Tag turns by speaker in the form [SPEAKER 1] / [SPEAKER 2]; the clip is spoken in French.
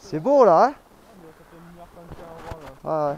[SPEAKER 1] C'est beau là, hein ah, ouais.